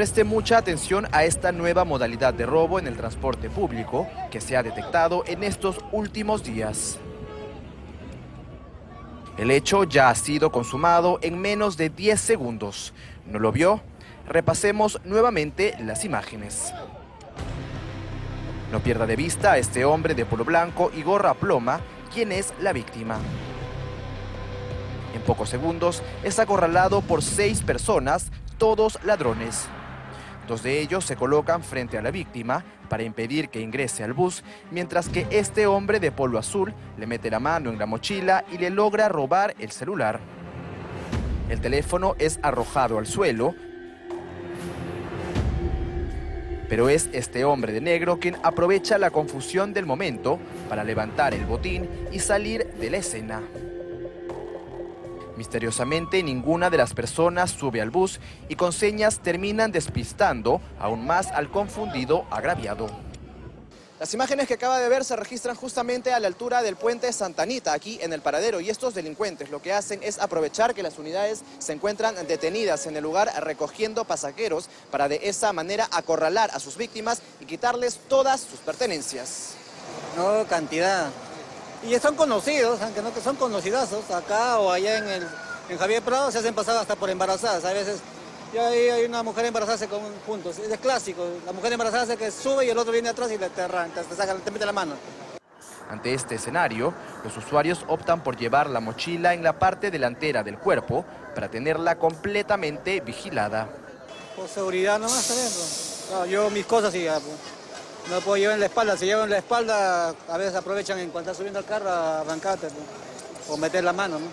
Preste mucha atención a esta nueva modalidad de robo en el transporte público que se ha detectado en estos últimos días. El hecho ya ha sido consumado en menos de 10 segundos. ¿No lo vio? Repasemos nuevamente las imágenes. No pierda de vista a este hombre de polo blanco y gorra ploma, quien es la víctima. En pocos segundos es acorralado por seis personas, todos ladrones. Dos de ellos se colocan frente a la víctima para impedir que ingrese al bus, mientras que este hombre de polo azul le mete la mano en la mochila y le logra robar el celular. El teléfono es arrojado al suelo, pero es este hombre de negro quien aprovecha la confusión del momento para levantar el botín y salir de la escena. Misteriosamente, ninguna de las personas sube al bus y con señas terminan despistando aún más al confundido agraviado. Las imágenes que acaba de ver se registran justamente a la altura del puente Santanita, aquí en el paradero, y estos delincuentes lo que hacen es aprovechar que las unidades se encuentran detenidas en el lugar recogiendo pasajeros para de esa manera acorralar a sus víctimas y quitarles todas sus pertenencias. No, cantidad. Y son conocidos, aunque no que son conocidazos, acá o allá en, el, en Javier Prado se hacen pasar hasta por embarazadas, a veces y ahí hay una mujer embarazada se comen juntos. Es clásico. La mujer embarazada se que sube y el otro viene atrás y le te arranca, te, saca, te mete la mano. Ante este escenario, los usuarios optan por llevar la mochila en la parte delantera del cuerpo para tenerla completamente vigilada. Por seguridad nomás. No, yo mis cosas y ya, pues. No puedo llevar en la espalda. Si llevo en la espalda, a veces aprovechan en cuanto está subiendo al carro a arrancarte pues, o meter la mano. ¿no?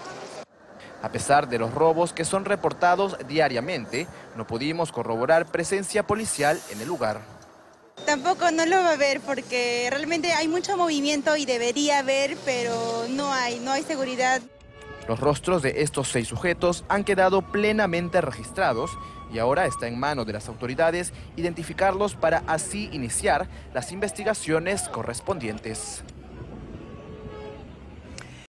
A pesar de los robos que son reportados diariamente, no pudimos corroborar presencia policial en el lugar. Tampoco no lo va a ver porque realmente hay mucho movimiento y debería haber, pero no hay, no hay seguridad. Los rostros de estos seis sujetos han quedado plenamente registrados y ahora está en manos de las autoridades identificarlos para así iniciar las investigaciones correspondientes.